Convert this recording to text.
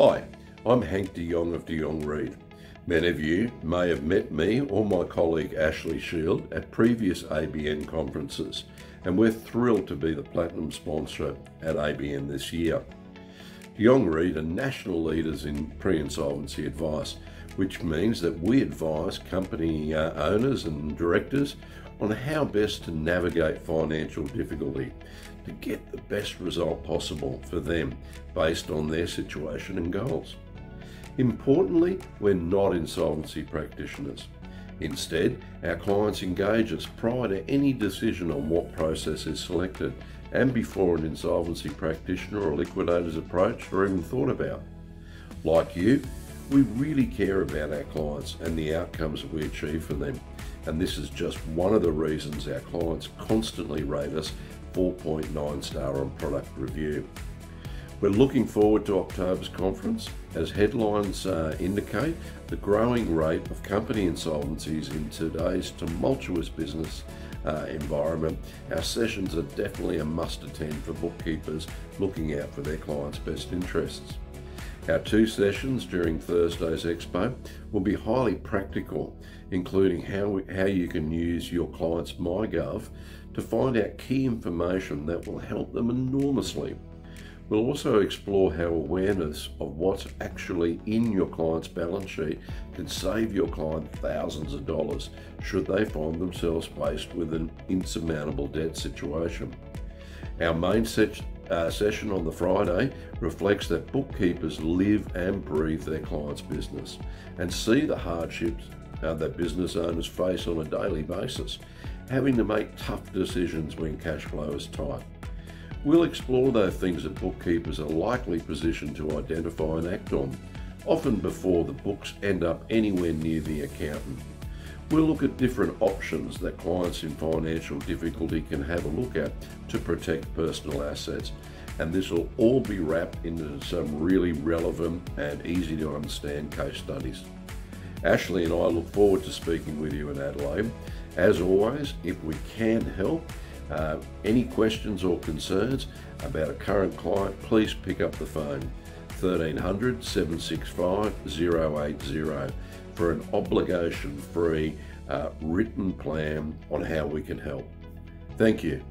Hi, I'm Hank de Jonge of de Jonge Read. Many of you may have met me or my colleague Ashley Shield at previous ABN conferences, and we're thrilled to be the platinum sponsor at ABN this year. De Jonge Read are national leaders in pre-insolvency advice, which means that we advise company uh, owners and directors on how best to navigate financial difficulty to get the best result possible for them based on their situation and goals. Importantly, we're not insolvency practitioners. Instead, our clients engage us prior to any decision on what process is selected and before an insolvency practitioner or liquidator's approached or even thought about. Like you, we really care about our clients and the outcomes that we achieve for them. And this is just one of the reasons our clients constantly rate us 4.9 star on product review. We're looking forward to October's conference. As headlines uh, indicate, the growing rate of company insolvencies in today's tumultuous business uh, environment, our sessions are definitely a must attend for bookkeepers looking out for their clients' best interests. Our two sessions during Thursday's Expo will be highly practical, including how, how you can use your client's MyGov to find out key information that will help them enormously We'll also explore how awareness of what's actually in your client's balance sheet can save your client thousands of dollars should they find themselves faced with an insurmountable debt situation. Our main uh, session on the Friday reflects that bookkeepers live and breathe their client's business and see the hardships uh, that business owners face on a daily basis, having to make tough decisions when cash flow is tight. We'll explore those things that bookkeepers are likely positioned to identify and act on, often before the books end up anywhere near the accountant. We'll look at different options that clients in financial difficulty can have a look at to protect personal assets, and this will all be wrapped into some really relevant and easy to understand case studies. Ashley and I look forward to speaking with you in Adelaide. As always, if we can help, uh, any questions or concerns about a current client, please pick up the phone 1300 765 080 for an obligation free uh, written plan on how we can help. Thank you.